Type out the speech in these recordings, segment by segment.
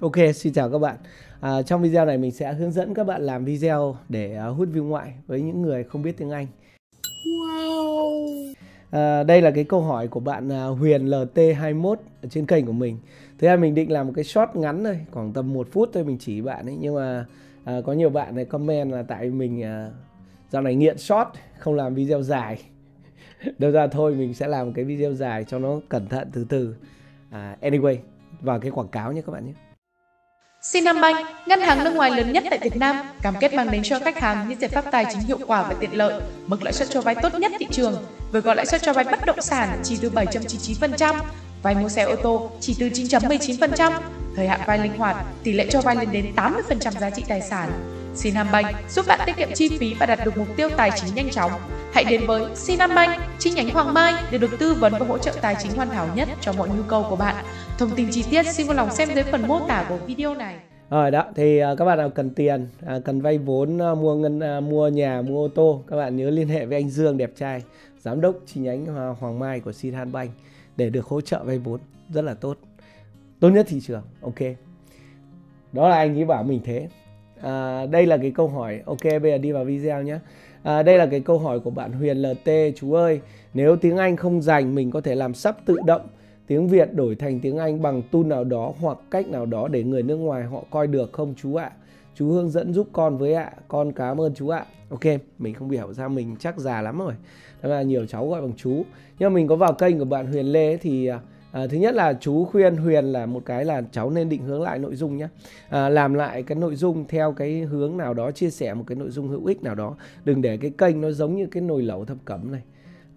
Ok, xin chào các bạn. À, trong video này mình sẽ hướng dẫn các bạn làm video để uh, hút view ngoại với những người không biết tiếng Anh. Wow. À, đây là cái câu hỏi của bạn uh, Huyền LT21 ở trên kênh của mình. Thứ hai mình định làm một cái short ngắn thôi, khoảng tầm một phút thôi mình chỉ bạn ấy. Nhưng mà uh, có nhiều bạn này comment là tại mình uh, dạo này nghiện short, không làm video dài. Đâu ra thôi mình sẽ làm một cái video dài cho nó cẩn thận từ từ. Uh, anyway, vào cái quảng cáo nhé các bạn nhé. Sinambank, ngân hàng nước ngoài lớn nhất tại Việt Nam, cam kết mang đến cho khách hàng những giải pháp tài chính hiệu quả và tiện lợi, mức lãi suất cho vay tốt nhất thị trường, với gói lãi suất cho vay bất động sản chỉ từ 7.99%, vay mua xe ô tô chỉ từ 9.19%, thời hạn vay linh hoạt, tỷ lệ cho vay lên đến 80% giá trị tài sản. Sinambank giúp bạn tiết kiệm chi phí và đạt được mục tiêu tài chính nhanh chóng. Hãy đến với Sinambank chi nhánh Hoàng Mai để được tư vấn và hỗ trợ tài chính hoàn hảo nhất cho mọi nhu cầu của bạn. Thông tin chi tiết xin vui lòng xem dưới phần mô tả của video này. Rồi đó thì ờ, các bạn nào cần tiền, à, cần vay vốn à, mua ngân à, mua nhà, mua ô tô, các bạn nhớ liên hệ với anh Dương đẹp trai, giám đốc chi nhánh Hoàng Mai của Sinhan Bank để được hỗ trợ vay vốn rất là tốt. Tốt nhất thị trường. Ok. Đó là anh ấy bảo mình thế. À, đây là cái câu hỏi. Ok bây giờ đi vào video nhé. À, đây là cái câu hỏi của bạn Huyền LT chú ơi. Nếu tiếng Anh không dành mình có thể làm sắp tự động tiếng Việt đổi thành tiếng Anh bằng tool nào đó hoặc cách nào đó để người nước ngoài họ coi được không chú ạ? Chú hướng dẫn giúp con với ạ. Con cảm ơn chú ạ. Ok, mình không hiểu sao mình chắc già lắm rồi. Đó là nhiều cháu gọi bằng chú. Nhưng mà mình có vào kênh của bạn Huyền Lê thì à, thứ nhất là chú khuyên Huyền là một cái là cháu nên định hướng lại nội dung nhé. À, làm lại cái nội dung theo cái hướng nào đó, chia sẻ một cái nội dung hữu ích nào đó. Đừng để cái kênh nó giống như cái nồi lẩu thập cẩm này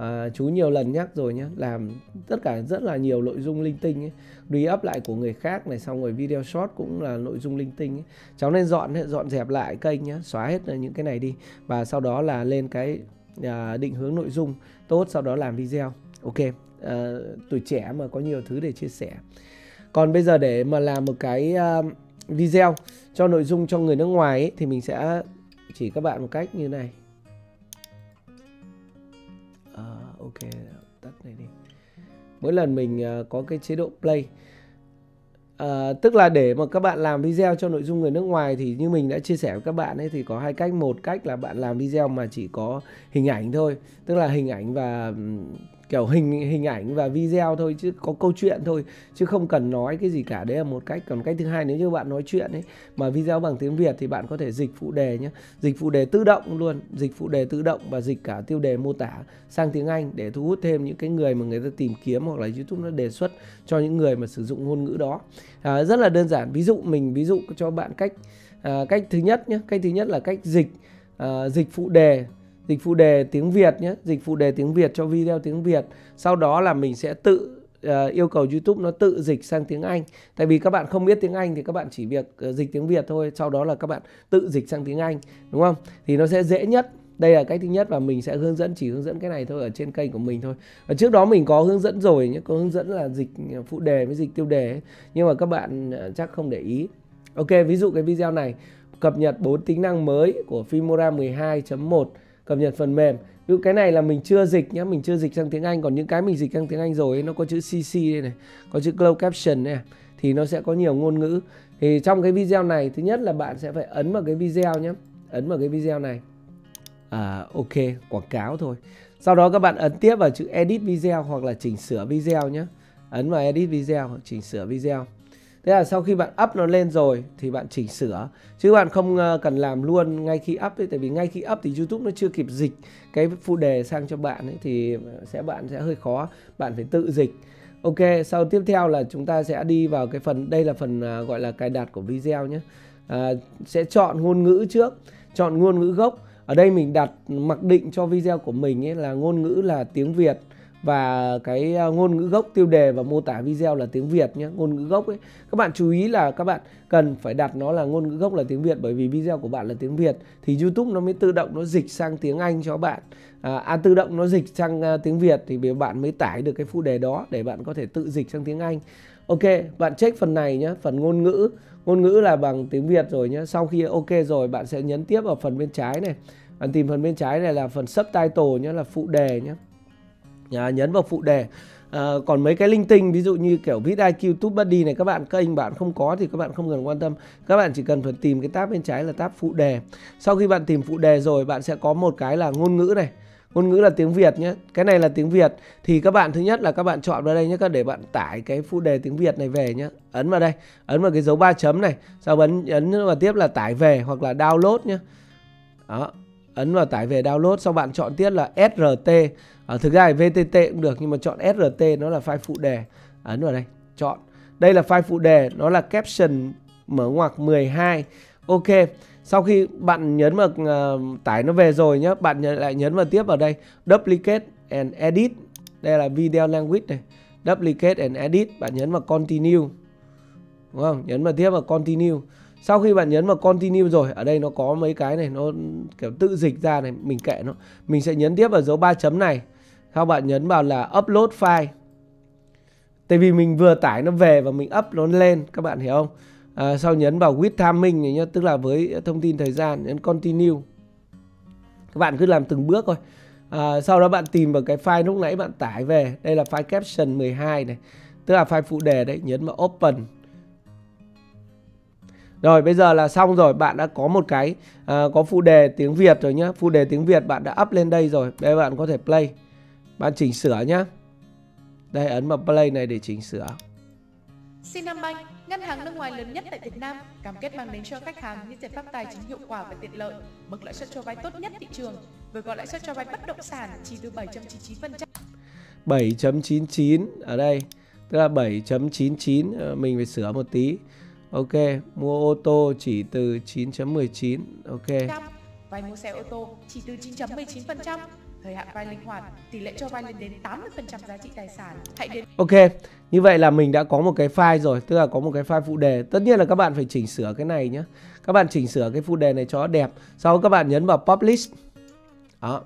à, chú nhiều lần nhắc rồi nhé làm tất cả rất là nhiều nội dung linh tinh ấy re up lại của người khác này xong rồi video short cũng là nội dung linh tinh ấy. cháu nên dọn dọn dẹp lại kênh nhé xóa hết những cái này đi. Và sau đó là lên cái à, định hướng nội dung tốt sau đó làm video. Ok à, tuổi trẻ mà có nhiều thứ để chia sẻ. Còn bây giờ để mà làm một cái uh, video cho nội dung cho người nước ngoài ấy, thì mình sẽ chỉ các bạn một cách như này. Ok tắt này đi. Mỗi lần mình ờ, có cái chế độ play. À, tức là để mà các bạn làm video cho nội dung người nước ngoài thì như mình đã chia sẻ với các bạn ấy thì có hai cách. Một cách là bạn làm video mà chỉ có hình ảnh thôi. Tức là hình ảnh và kiểu hình hình ảnh và video thôi chứ có câu chuyện thôi chứ không cần nói cái gì cả. Đấy là một cách còn cách thứ hai nếu như bạn nói chuyện ấy mà video bằng tiếng Việt thì bạn có thể dịch phụ đề nhé dịch phụ đề tự động luôn dịch phụ đề tự động và dịch cả tiêu đề mô tả sang tiếng Anh để thu hút thêm những cái người mà người ta tìm kiếm hoặc là YouTube nó đề xuất cho những người mà sử dụng ngôn ngữ đó. À, rất là đơn giản. Ví dụ mình ví dụ cho bạn cách à, cách thứ nhất nhé cách thứ nhất là cách dịch à, dịch phụ đề dịch phụ đề tiếng Việt nhé dịch phụ đề tiếng Việt cho video tiếng Việt. Sau đó là mình sẽ tự uh, yêu cầu YouTube nó tự dịch sang tiếng Anh. Tại vì các bạn không biết tiếng Anh thì các bạn chỉ việc uh, dịch tiếng Việt thôi sau đó là các bạn tự dịch sang tiếng Anh đúng không? Thì nó sẽ dễ nhất. Đây là cách thứ nhất và mình sẽ hướng dẫn chỉ hướng dẫn cái này thôi ở trên kênh của mình thôi. Và trước đó mình có hướng dẫn rồi nhé có hướng dẫn là dịch ờ, phụ đề với dịch tiêu đề ấy. nhưng mà các bạn uh, chắc không để ý. Ok ví dụ cái video này cập nhật 4 tính năng mới của Filmora 12.1 cập nhật phần mềm. Ví cái này là mình chưa dịch nhá mình chưa dịch sang tiếng Anh còn những cái mình dịch sang tiếng Anh rồi ấy, nó có chữ CC đây này có chữ closed caption này thì nó sẽ có nhiều ngôn ngữ. Thì trong cái video này thứ nhất là bạn sẽ phải ấn vào cái video nhé ấn vào cái video này. À, ok quảng cáo thôi. Sau đó các bạn ấn tiếp vào chữ edit video hoặc là chỉnh sửa video nhé ấn vào edit video chỉnh sửa video. Thế là sau khi bạn up nó lên rồi thì bạn chỉnh sửa chứ bạn không ờ, cần làm luôn ngay khi up ấy tại vì ngay khi up thì YouTube nó chưa kịp dịch cái phụ đề sang cho bạn ấy thì ờ, sẽ bạn sẽ hơi khó, bạn phải tự dịch. Ok, sau tiếp theo là chúng ta sẽ đi vào cái phần đây là phần ờ, gọi là cài đặt của video nhé. À, sẽ chọn ngôn ngữ trước, chọn ngôn ngữ gốc. Ở đây mình đặt mặc định cho video của mình ấy là ngôn ngữ là tiếng Việt và cái ờ, ngôn ngữ gốc tiêu đề và mô tả video là tiếng Việt nhé ngôn ngữ gốc ấy. Các bạn chú ý là các bạn cần phải đặt nó là ngôn ngữ gốc là tiếng Việt bởi vì video của bạn là tiếng Việt. Thì YouTube nó mới tự động nó dịch sang tiếng Anh cho bạn. À, à tự động nó dịch sang uh, tiếng Việt thì bạn mới tải được cái phụ đề đó để bạn có thể tự dịch sang tiếng Anh. Ok bạn check phần này nhé phần ngôn ngữ. Ngôn ngữ là bằng tiếng Việt rồi nhé. Sau khi ok rồi bạn sẽ nhấn tiếp vào phần bên trái này. Bạn tìm phần bên trái này là phần subtitle nhé là phụ đề nhé à, nhấn vào phụ đề. À, còn mấy cái linh tinh ví dụ như kiểu viết IQ Tube Buddy này các bạn kênh bạn không có thì các bạn không cần quan tâm. Các bạn chỉ cần phải tìm cái tab bên trái là tab phụ đề. Sau khi bạn tìm phụ đề rồi bạn sẽ có một cái là ngôn ngữ này. Ngôn ngữ là tiếng Việt nhé. Cái này là tiếng Việt. Thì các bạn thứ nhất là các bạn chọn vào đây nhé để bạn tải cái phụ đề tiếng Việt này về nhé. Ấn vào đây. Ấn vào cái dấu ba chấm này. Sau ấn ấn vào tiếp là tải về hoặc là download nhé. Đó ấn vào tải về download sau bạn chọn tiếp là SRT à, ờ, thực ra là VTT cũng được nhưng mà chọn SRT nó là file phụ đề. Ấn vào đây chọn. Đây là file phụ đề nó là caption mở ngoặc 12 ok sau khi bạn nhấn vào uh, tải nó về rồi nhé bạn nhấn, lại nhấn vào tiếp vào đây duplicate and edit. Đây là video language này. Duplicate and edit bạn nhấn vào continue. Đúng không? Nhấn vào tiếp vào continue sau khi bạn nhấn vào continue rồi ở đây nó có mấy cái này nó kiểu tự dịch ra này mình kệ nó. Mình sẽ nhấn tiếp vào dấu ba chấm này. Sau bạn nhấn vào là upload file. Tại vì mình vừa tải nó về và mình up nó lên các bạn hiểu không? À, sau nhấn vào with timing này nhá tức là với thông tin thời gian nhấn continue. Các bạn cứ làm từng bước thôi. À, sau đó bạn tìm vào cái file lúc nãy bạn tải về. Đây là file caption 12 này. Tức là file phụ đề đấy nhấn vào open rồi bây giờ là xong rồi bạn đã có một cái à, có phụ đề tiếng Việt rồi nhá. Phụ đề tiếng Việt bạn đã up lên đây rồi bây giờ bạn có thể play. Bạn chỉnh sửa nhá. Đây ấn vào play này để chỉnh sửa. Sinambank, ngân hàng nước ngoài lớn nhất tại Việt Nam, cam kết mang đến cho khách hàng những giải pháp tài chính hiệu quả và tiện lợi, mức lãi suất cho vay tốt nhất thị trường, với gói lãi suất cho vay bất động sản chỉ từ 7.99%. 7.99 ở đây, tức là 7.99 ờ, mình phải sửa một tí. Ok, mua ô tô chỉ từ 9.19. Ok. Vay mua xe ô tô chỉ từ 9.19%. Thời hạn vay linh hoạt, tỷ lệ cho vay lên đến 80% giá trị tài sản. Hãy đến Ok, như vậy là mình đã có một cái file rồi, tức là có một cái file phụ đề. Tất nhiên là các bạn phải chỉnh sửa cái này nhé. Các bạn chỉnh sửa cái phụ đề này cho đẹp. Sau các bạn nhấn vào publish. Đó.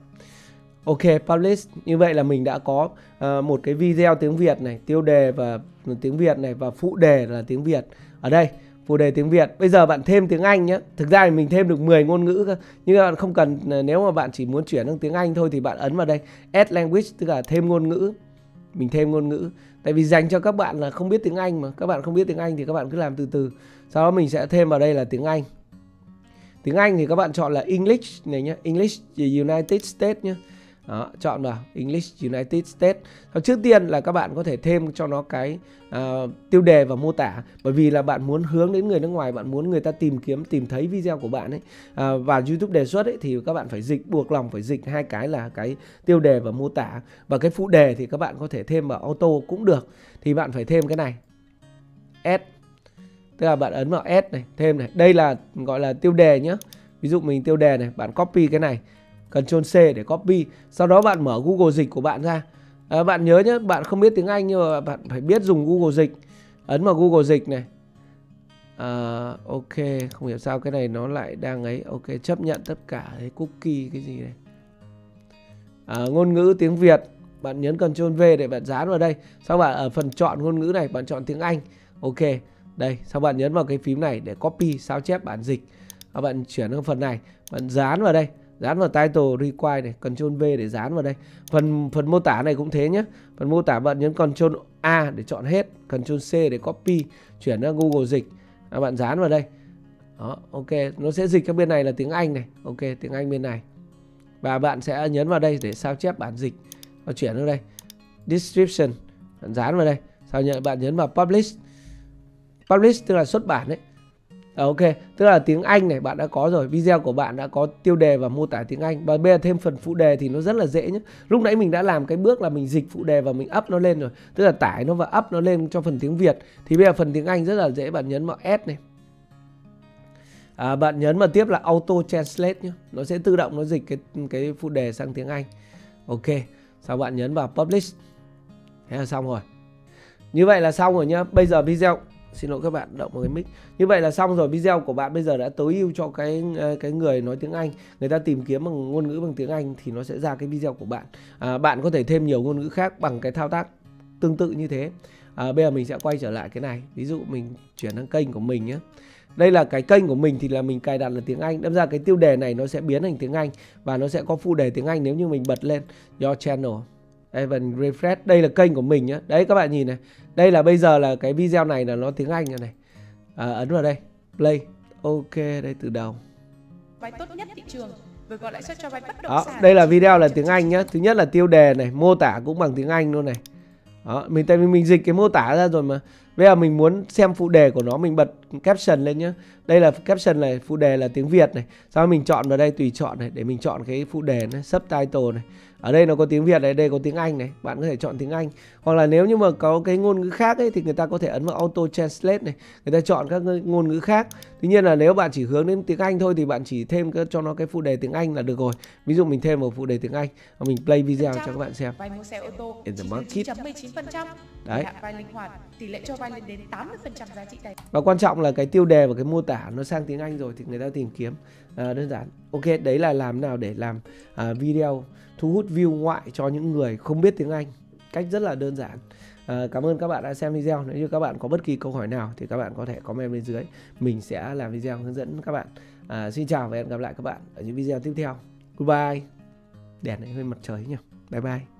Ok, publish. Như vậy là mình đã có uh, một cái video tiếng Việt này, tiêu đề và tiếng Việt này và phụ đề là tiếng Việt. Ở đây phụ đề tiếng Việt. Bây giờ bạn thêm tiếng Anh nhé. Thực ra thì mình thêm được 10 ngôn ngữ cơ. Nhưng bạn không cần ờ, nếu mà bạn chỉ muốn chuyển sang tiếng Anh thôi thì bạn ấn vào đây add language, tức là thêm ngôn ngữ. Mình thêm ngôn ngữ. Tại vì dành cho các bạn là không biết tiếng Anh mà. Các bạn không biết tiếng Anh thì các bạn cứ làm từ từ. Sau đó mình sẽ thêm vào đây là tiếng Anh. Tiếng Anh thì các bạn chọn là English này nhé. English United States nhé. Đó, chọn vào English United States. Và trước tiên là các bạn có thể thêm cho nó cái uh, tiêu đề và mô tả bởi vì là bạn muốn hướng đến người nước ngoài, bạn muốn người ta tìm kiếm tìm thấy video của bạn ấy uh, và YouTube đề xuất ấy thì các bạn phải dịch buộc lòng phải dịch hai cái là cái tiêu đề và mô tả và cái phụ đề thì các bạn có thể thêm vào auto cũng được. Thì bạn phải thêm cái này. S. tức là bạn ấn vào S này, thêm này. Đây là gọi là tiêu đề nhé. Ví dụ mình tiêu đề này, bạn copy cái này Ctrl C để copy sau đó bạn mở Google dịch của bạn ra. À, bạn nhớ nhé bạn không biết tiếng Anh nhưng mà bạn phải biết dùng Google dịch. Ấn vào Google dịch này. À, ok không hiểu sao cái này nó lại đang ấy. Ok chấp nhận tất cả cái cookie cái gì này. À, ngôn ngữ tiếng Việt. Bạn nhấn Ctrl V để bạn dán vào đây. Sau bạn ở phần chọn ngôn ngữ này bạn chọn tiếng Anh. Ok đây sau bạn nhấn vào cái phím này để copy sao chép bản dịch. À, bạn chuyển sang phần này bạn dán vào đây dán vào title require này Ctrl V để dán vào đây. Phần phần mô tả này cũng thế nhé phần mô tả bạn nhấn Ctrl A để chọn hết Ctrl C để copy chuyển ra Google dịch. À, bạn dán vào đây. Đó ok. Nó sẽ dịch các bên này là tiếng Anh này. Ok tiếng Anh bên này. Và bạn sẽ nhấn vào đây để sao chép bản dịch và chuyển vào đây. Description bạn dán vào đây. Sau nhận bạn nhấn vào publish. Publish tức là xuất bản đấy. À, ok, tức là tiếng Anh này bạn đã có rồi, video của bạn đã có tiêu đề và mô tả tiếng Anh và bây giờ thêm phần phụ đề thì nó rất là dễ nhé. Lúc nãy mình đã làm cái bước là mình dịch phụ đề và mình up nó lên rồi, tức là tải nó và up nó lên cho phần tiếng Việt. Thì bây giờ phần tiếng Anh rất là dễ, bạn nhấn vào S này. À, bạn nhấn vào tiếp là auto translate nhé, nó sẽ tự động nó dịch cái cái phụ đề sang tiếng Anh. Ok, sau bạn nhấn vào publish. Thế là xong rồi. Như vậy là xong rồi nhá. Bây giờ video xin lỗi các bạn động một cái mic. Như vậy là xong rồi video của bạn bây giờ đã tối ưu cho cái ờ, cái người nói tiếng Anh. Người ta tìm kiếm bằng ngôn ngữ bằng tiếng Anh thì nó sẽ ra cái video của bạn. À, bạn có thể thêm nhiều ngôn ngữ khác bằng cái thao tác tương tự như thế. À, bây giờ mình sẽ quay trở lại cái này. Ví dụ mình chuyển sang kênh của mình nhé. Đây là cái kênh của mình thì là mình cài đặt là tiếng Anh. Đâm ra cái tiêu đề này nó sẽ biến thành tiếng Anh và nó sẽ có phụ đề tiếng Anh nếu như mình bật lên your channel đây phần refresh đây là kênh của mình nhá. Đấy các bạn nhìn này. Đây là bây giờ là cái video này là nó tiếng Anh rồi này. À, ấn vào đây. Play. Ok đây từ đầu vay tốt nhất thị trường. Với gói lãi suất cho vay bất động đó sản. đây là video là tiếng Anh nhá. Thứ nhất là tiêu đề này mô tả cũng bằng tiếng Anh luôn này. Đó mình tại vì mình dịch cái mô tả ra rồi mà. Bây giờ mình muốn xem phụ đề của nó mình bật caption lên nhá. Đây là caption này phụ đề là tiếng Việt này. Sau mình chọn vào đây tùy chọn này để mình chọn cái phụ đề này subtitle này. Ở đây nó có tiếng Việt này đây có tiếng Anh này. Bạn có thể chọn tiếng Anh. Hoặc là nếu như mà có cái ngôn ngữ khác ấy thì người ta có thể ấn vào auto translate này. Người ta chọn các ngôn ngữ khác. Tuy nhiên là nếu bạn chỉ hướng đến tiếng Anh thôi thì bạn chỉ thêm cho nó cái phụ đề tiếng Anh là được rồi. Ví dụ mình thêm một phụ đề tiếng Anh và mình play video cho các bạn xem. Vay mua xe ô tô In the market. từ 9.19%, Đấy. vay linh hoạt, tỷ lệ cho vay lên đến 80% giá trị tài và quan trọng là cái tiêu đề và cái mô tả nó sang tiếng Anh rồi thì người ta tìm kiếm. À, đơn giản. Ok đấy là làm nào để làm à, video thu hút view ngoại cho những người không biết tiếng Anh. Cách rất là đơn giản. À, cảm ơn các bạn đã xem video. Nếu như các bạn có bất kỳ câu hỏi nào thì các bạn có thể comment bên dưới. Mình sẽ làm video hướng dẫn các bạn. À, xin chào và hẹn gặp lại các bạn ở những video tiếp theo. Goodbye. Đèn này hơi mặt trời nhỉ. Bye bye.